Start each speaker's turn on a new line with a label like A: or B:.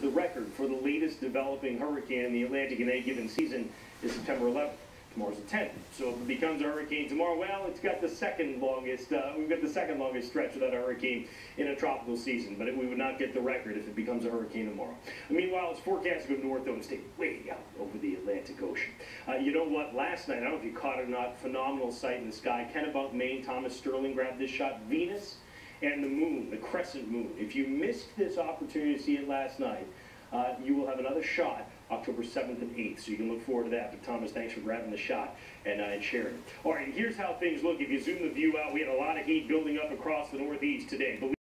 A: the record for the latest developing hurricane in the Atlantic in any given season is September 11th. Tomorrow's the 10th. So if it becomes a hurricane tomorrow, well, it's got the second longest, uh, we've got the second longest stretch without a hurricane in a tropical season, but it, we would not get the record if it becomes a hurricane tomorrow. Meanwhile, it's forecast to go north, though, and stay way out over the Atlantic Ocean. Uh, you know what? Last night, I don't know if you caught it or not, phenomenal sight in the sky. Kennebunk, Maine, Thomas Stirling grabbed this shot. Venus and the moon, the crescent moon. If you missed this opportunity to see it last night, uh, you will have another shot October 7th and 8th, so you can look forward to that. But Thomas, thanks for grabbing the shot and, uh, and sharing. All right, here's how things look. If you zoom the view out, we had a lot of heat building up across the Northeast today.